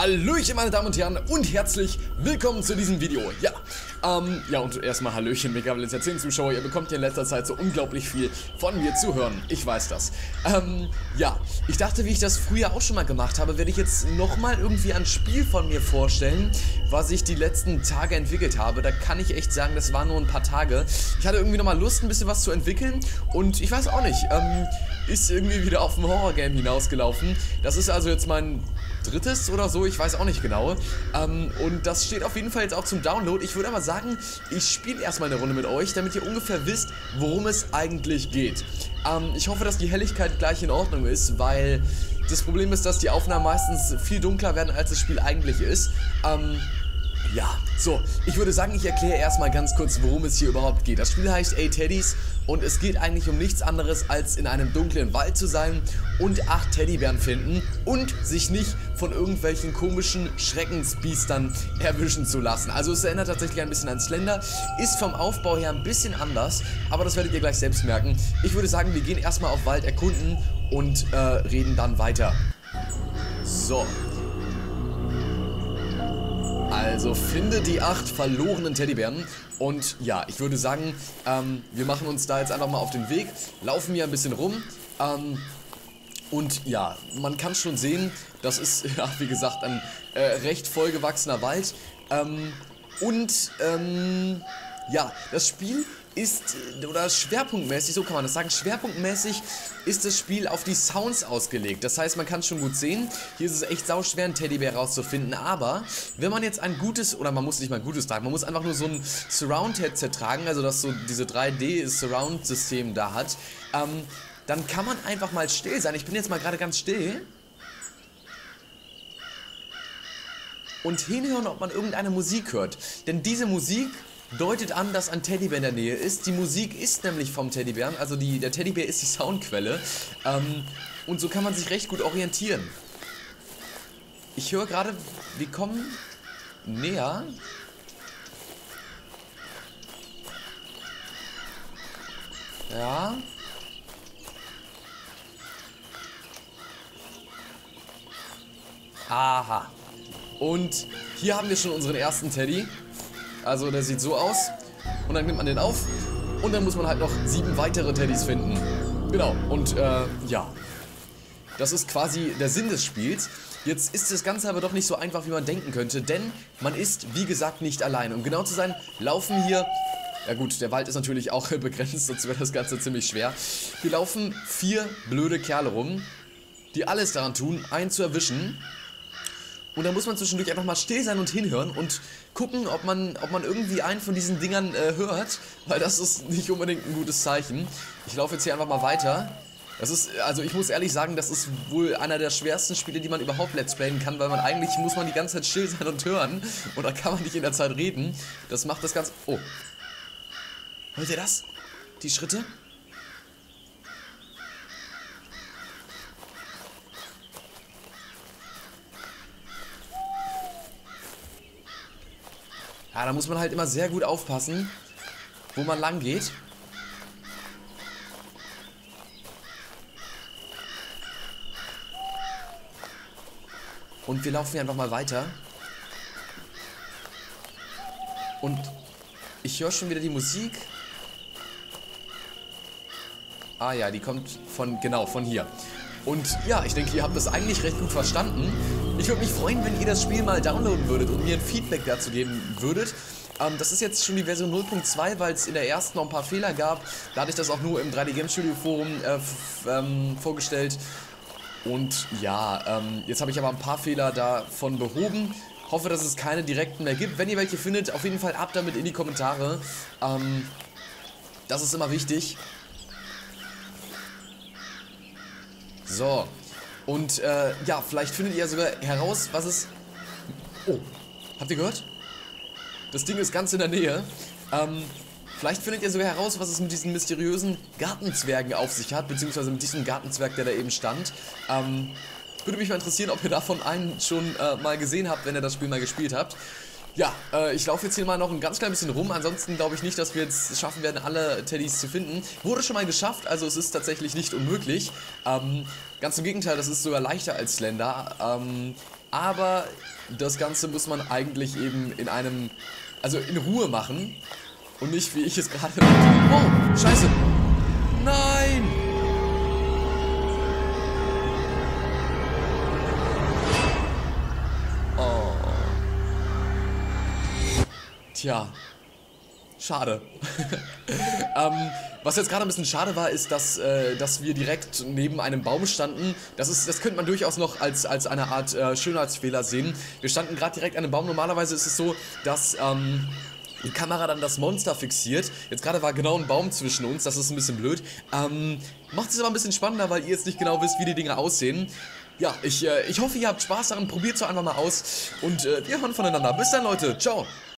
Hallöchen meine Damen und Herren und herzlich willkommen zu diesem Video. Ja, ähm, ja und erstmal Hallöchen, Megablitzer 10 Zuschauer, ihr bekommt ja in letzter Zeit so unglaublich viel von mir zu hören. Ich weiß das. Ähm, ja, ich dachte, wie ich das früher auch schon mal gemacht habe, werde ich jetzt nochmal irgendwie ein Spiel von mir vorstellen, was ich die letzten Tage entwickelt habe. Da kann ich echt sagen, das waren nur ein paar Tage. Ich hatte irgendwie nochmal Lust, ein bisschen was zu entwickeln und ich weiß auch nicht, ähm, ist irgendwie wieder auf ein Horror-Game hinausgelaufen. Das ist also jetzt mein drittes oder so, ich weiß auch nicht genau. Ähm, und das steht auf jeden Fall jetzt auch zum Download. Ich würde aber sagen, ich spiele erstmal eine Runde mit euch, damit ihr ungefähr wisst, worum es eigentlich geht. Ähm, ich hoffe, dass die Helligkeit gleich in Ordnung ist, weil das Problem ist, dass die Aufnahmen meistens viel dunkler werden, als das Spiel eigentlich ist. Ähm, ja, so, ich würde sagen, ich erkläre erstmal ganz kurz, worum es hier überhaupt geht. Das Spiel heißt A-Teddys und es geht eigentlich um nichts anderes, als in einem dunklen Wald zu sein und acht Teddybären finden und sich nicht von irgendwelchen komischen Schreckensbiestern erwischen zu lassen. Also es erinnert tatsächlich ein bisschen an Slender, ist vom Aufbau her ein bisschen anders, aber das werdet ihr gleich selbst merken. Ich würde sagen, wir gehen erstmal auf Wald erkunden und äh, reden dann weiter. So, also finde die acht verlorenen Teddybären. Und ja, ich würde sagen, ähm, wir machen uns da jetzt einfach mal auf den Weg, laufen hier ein bisschen rum. Ähm, und ja, man kann schon sehen, das ist, ja, wie gesagt, ein äh, recht vollgewachsener Wald. Ähm, und, ähm, ja, das Spiel ist, oder schwerpunktmäßig, so kann man das sagen, schwerpunktmäßig ist das Spiel auf die Sounds ausgelegt. Das heißt, man kann es schon gut sehen. Hier ist es echt sau schwer, einen Teddybär rauszufinden. Aber wenn man jetzt ein gutes, oder man muss nicht mal ein gutes tragen, man muss einfach nur so ein Surround-Headset tragen, also dass so diese 3D-Surround-System da hat, ähm, dann kann man einfach mal still sein. Ich bin jetzt mal gerade ganz still. Und hinhören, ob man irgendeine Musik hört. Denn diese Musik deutet an, dass ein Teddybär in der Nähe ist. Die Musik ist nämlich vom Teddybären, also die, der Teddybär ist die Soundquelle. Ähm, und so kann man sich recht gut orientieren. Ich höre gerade, wir kommen näher. Ja. Aha. Und hier haben wir schon unseren ersten Teddy. Also der sieht so aus. Und dann nimmt man den auf. Und dann muss man halt noch sieben weitere Teddys finden. Genau. Und äh, ja. Das ist quasi der Sinn des Spiels. Jetzt ist das Ganze aber doch nicht so einfach, wie man denken könnte, denn man ist, wie gesagt, nicht allein. Um genau zu sein, laufen hier ja gut, der Wald ist natürlich auch begrenzt, sonst wäre das Ganze ziemlich schwer. Hier laufen vier blöde Kerle rum, die alles daran tun, einen zu erwischen. Und da muss man zwischendurch einfach mal still sein und hinhören und gucken, ob man, ob man irgendwie einen von diesen Dingern äh, hört, weil das ist nicht unbedingt ein gutes Zeichen. Ich laufe jetzt hier einfach mal weiter. Das ist, also ich muss ehrlich sagen, das ist wohl einer der schwersten Spiele, die man überhaupt Let's Playen kann, weil man eigentlich muss man die ganze Zeit still sein und hören und da kann man nicht in der Zeit reden. Das macht das Ganze... Oh. Hört ihr das? Die Schritte? Ja, da muss man halt immer sehr gut aufpassen, wo man lang geht. Und wir laufen hier einfach mal weiter. Und ich höre schon wieder die Musik. Ah ja, die kommt von, genau, von hier. Und ja, ich denke, ihr habt das eigentlich recht gut verstanden. Ich würde mich freuen, wenn ihr das Spiel mal downloaden würdet und mir ein Feedback dazu geben würdet. Ähm, das ist jetzt schon die Version 0.2, weil es in der ersten noch ein paar Fehler gab. Da hatte ich das auch nur im 3D Game Studio Forum äh, ähm, vorgestellt. Und ja, ähm, jetzt habe ich aber ein paar Fehler davon behoben. Hoffe, dass es keine direkten mehr gibt. Wenn ihr welche findet, auf jeden Fall ab damit in die Kommentare. Ähm, das ist immer wichtig. So. Und äh, ja, vielleicht findet ihr sogar heraus, was es... Oh, habt ihr gehört? Das Ding ist ganz in der Nähe. Ähm, vielleicht findet ihr sogar heraus, was es mit diesen mysteriösen Gartenzwergen auf sich hat, beziehungsweise mit diesem Gartenzwerg, der da eben stand. Ähm, würde mich mal interessieren, ob ihr davon einen schon äh, mal gesehen habt, wenn ihr das Spiel mal gespielt habt. Ja, äh, ich laufe jetzt hier mal noch ein ganz klein bisschen rum. Ansonsten glaube ich nicht, dass wir jetzt schaffen werden, alle Teddys zu finden. Wurde schon mal geschafft, also es ist tatsächlich nicht unmöglich. Ähm, ganz im Gegenteil, das ist sogar leichter als Slender. Ähm, aber das Ganze muss man eigentlich eben in einem, also in Ruhe machen und nicht wie ich es gerade... Oh, scheiße! Nein! Tja. Schade. ähm, was jetzt gerade ein bisschen schade war, ist, dass, äh, dass wir direkt neben einem Baum standen. Das, ist, das könnte man durchaus noch als, als eine Art äh, Schönheitsfehler sehen. Wir standen gerade direkt an einem Baum. Normalerweise ist es so, dass... Ähm, die Kamera dann das Monster fixiert. Jetzt gerade war genau ein Baum zwischen uns, das ist ein bisschen blöd. Ähm, macht es aber ein bisschen spannender, weil ihr jetzt nicht genau wisst, wie die Dinge aussehen. Ja, ich, äh, ich hoffe, ihr habt Spaß daran. Probiert es einfach mal aus. Und äh, wir hören voneinander. Bis dann, Leute. Ciao.